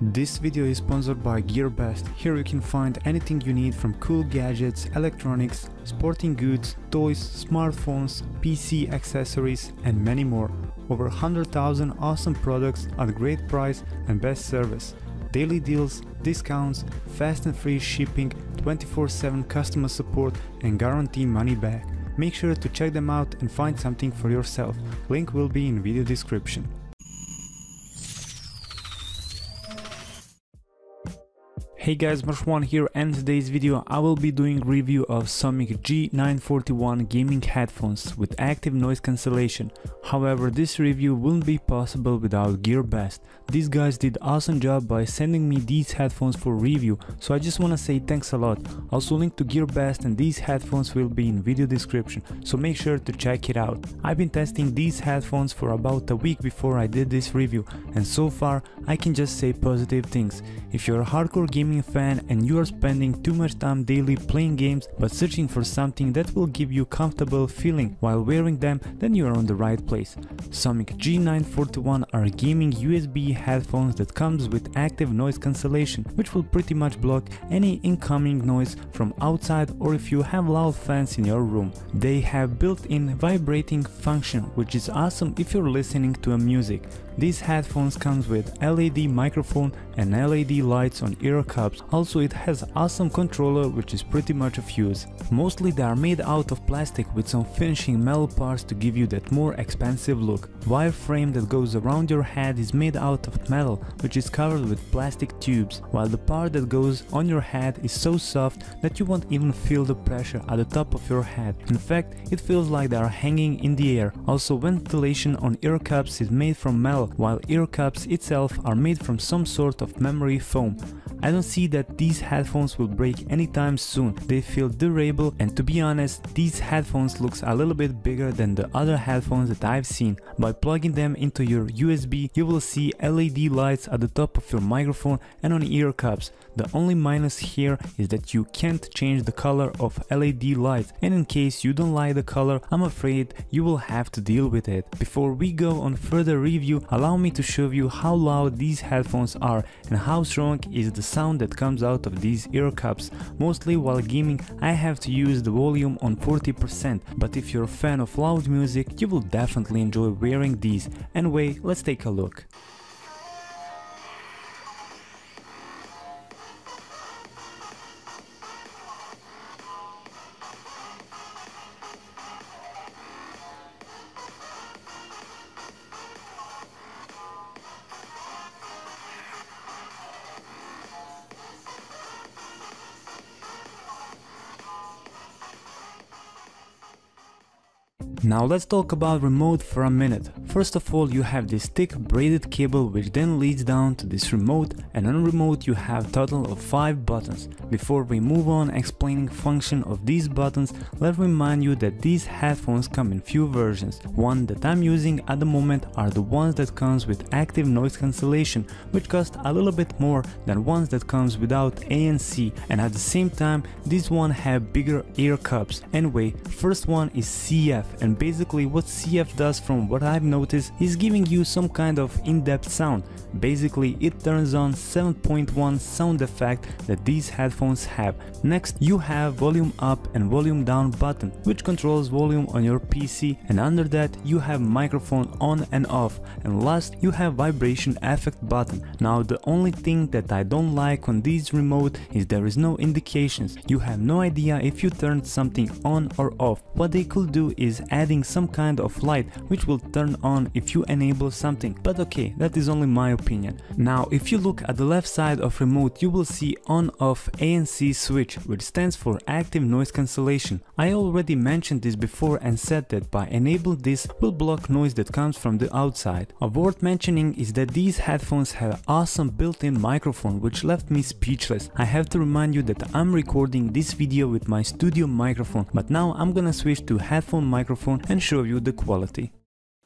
This video is sponsored by GearBest. Here you can find anything you need from cool gadgets, electronics, sporting goods, toys, smartphones, PC accessories and many more. Over 100,000 awesome products at great price and best service. Daily deals, discounts, fast and free shipping, 24-7 customer support and guarantee money back. Make sure to check them out and find something for yourself. Link will be in video description. Hey guys, MarshalONE here and today's video I will be doing review of Somic G941 gaming headphones with active noise cancellation. However, this review wouldn't be possible without GearBest. These guys did awesome job by sending me these headphones for review, so I just wanna say thanks a lot. Also link to GearBest and these headphones will be in video description, so make sure to check it out. I've been testing these headphones for about a week before I did this review and so far I can just say positive things. If you're a hardcore gaming gaming fan and you are spending too much time daily playing games but searching for something that will give you comfortable feeling while wearing them, then you are on the right place. Somic G941 are gaming USB headphones that comes with active noise cancellation, which will pretty much block any incoming noise from outside or if you have loud fans in your room. They have built-in vibrating function, which is awesome if you're listening to a music. These headphones comes with LED microphone and LED lights on ear cups. Also it has awesome controller which is pretty much a fuse. Mostly they are made out of plastic with some finishing metal parts to give you that more expensive look. Wire frame that goes around your head is made out of metal which is covered with plastic tubes, while the part that goes on your head is so soft that you won't even feel the pressure at the top of your head. In fact, it feels like they are hanging in the air. Also ventilation on ear cups is made from metal while ear cups itself are made from some sort of memory foam. I don't see that these headphones will break anytime soon, they feel durable and to be honest, these headphones looks a little bit bigger than the other headphones that I've seen. By plugging them into your USB, you will see LED lights at the top of your microphone and on ear cups. The only minus here is that you can't change the color of LED lights and in case you don't like the color, I'm afraid you will have to deal with it. Before we go on further review, allow me to show you how loud these headphones are and how strong is the sound that comes out of these ear cups. Mostly while gaming I have to use the volume on 40% but if you're a fan of loud music you will definitely enjoy wearing these. Anyway, let's take a look. Now let's talk about remote for a minute. First of all you have this thick braided cable which then leads down to this remote and on remote you have total of 5 buttons. Before we move on explaining function of these buttons, let me remind you that these headphones come in few versions. One that I'm using at the moment are the ones that comes with active noise cancellation which cost a little bit more than ones that comes without ANC and at the same time these one have bigger ear cups. Anyway, first one is CF and basically what CF does from what I've noticed is giving you some kind of in-depth sound. Basically it turns on 7.1 sound effect that these headphones have. Next you have volume up and volume down button which controls volume on your PC and under that you have microphone on and off and last you have vibration effect button. Now the only thing that I don't like on these remote is there is no indications. You have no idea if you turned something on or off. What they could do is adding some kind of light which will turn on if you enable something but okay that is only my opinion. Now if you look at the left side of remote you will see on off ANC switch which stands for active noise cancellation. I already mentioned this before and said that by enabling this will block noise that comes from the outside. A worth mentioning is that these headphones have awesome built-in microphone which left me speechless. I have to remind you that I'm recording this video with my studio microphone but now I'm gonna switch to headphone microphone and show you the quality.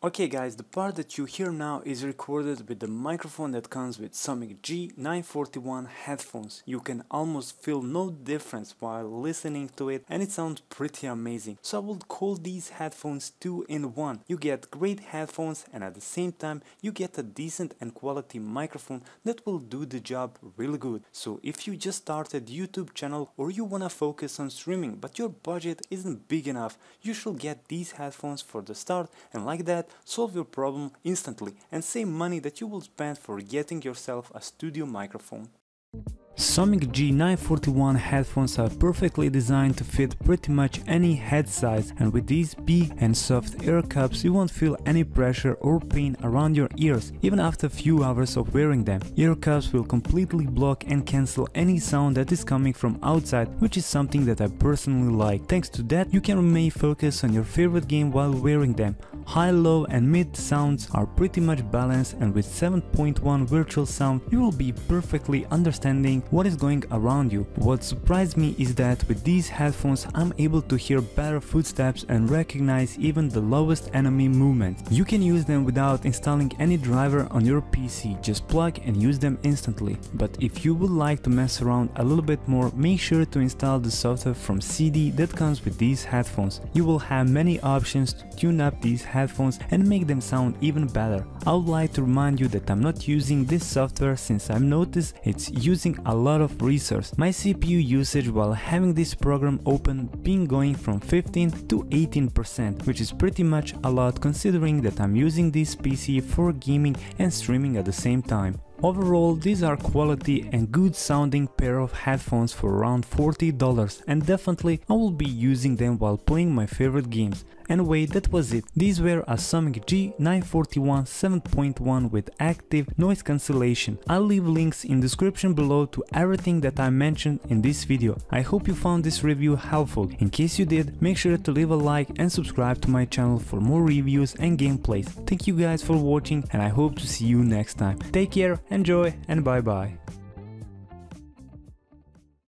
Okay guys, the part that you hear now is recorded with the microphone that comes with Somic G941 headphones. You can almost feel no difference while listening to it and it sounds pretty amazing. So I would call these headphones 2 in 1. You get great headphones and at the same time you get a decent and quality microphone that will do the job really good. So if you just started YouTube channel or you wanna focus on streaming but your budget isn't big enough, you should get these headphones for the start and like that solve your problem instantly and save money that you will spend for getting yourself a studio microphone. Somic G941 headphones are perfectly designed to fit pretty much any head size and with these big and soft ear cups you won't feel any pressure or pain around your ears even after a few hours of wearing them. Ear cups will completely block and cancel any sound that is coming from outside which is something that I personally like. Thanks to that you can remain focused on your favorite game while wearing them. High, low and mid sounds are pretty much balanced and with 7.1 virtual sound you will be perfectly understanding what is going around you. What surprised me is that with these headphones I'm able to hear better footsteps and recognize even the lowest enemy movement. You can use them without installing any driver on your PC, just plug and use them instantly. But if you would like to mess around a little bit more, make sure to install the software from CD that comes with these headphones. You will have many options to tune up these headphones and make them sound even better. I would like to remind you that I'm not using this software since I've noticed it's using a lot of resource. My CPU usage while having this program open being going from 15 to 18% which is pretty much a lot considering that I'm using this PC for gaming and streaming at the same time. Overall, these are quality and good sounding pair of headphones for around $40 and definitely I will be using them while playing my favorite games. Anyway, that was it. These were a Somic G941 7.1 with active noise cancellation. I'll leave links in description below to everything that I mentioned in this video. I hope you found this review helpful. In case you did, make sure to leave a like and subscribe to my channel for more reviews and gameplays. Thank you guys for watching and I hope to see you next time. Take care, enjoy and bye bye.